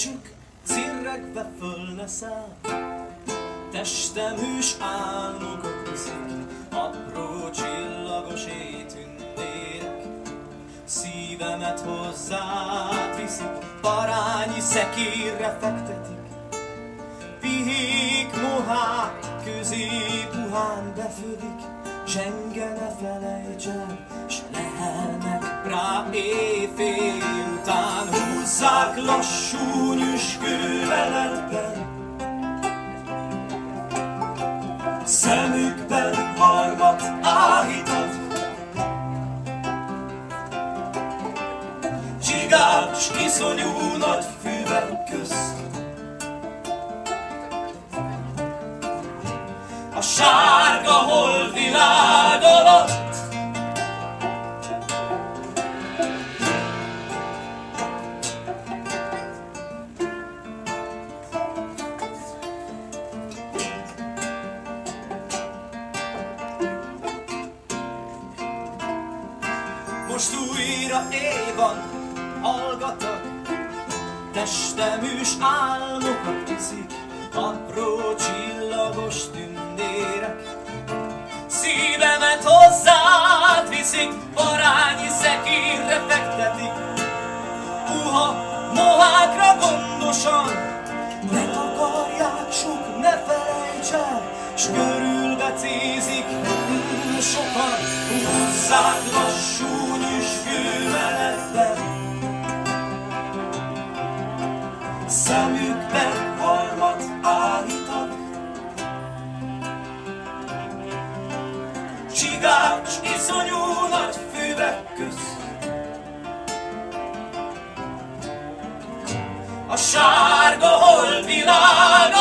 kincsük cirregve föl ne száll, testem hűs álmokat viszik, apró csillagos étündérek, szívemet hozzád viszik, parányi szekírre fektetik, pihik mohák közé puhán befődik, Zsenge ne felejts el, s lehelnek rá éjfél után, húzzák lassú Csigás iszonyú nagy füvek közt. A sárga holvilág alatt Most újra éj van, hallgatok, testem ős álmokat viszik, apró csillagos tündérek. Szívemet hozzád viszik, parányi szekírre fektetik, puha mohákra gondosan, ne takarják sok, ne felejts el, s körülbe cízik mm, sokan, húzzák Csigás, iszonyú nagy füvek közt. A sárga holdvilág alatt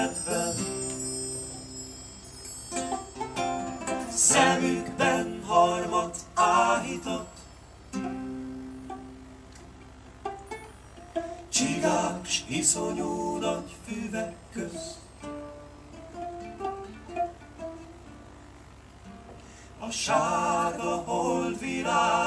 menetben Szemükben harmat áhított. Csigás, iszonyú nagy füvek közt. A sárga holdvilág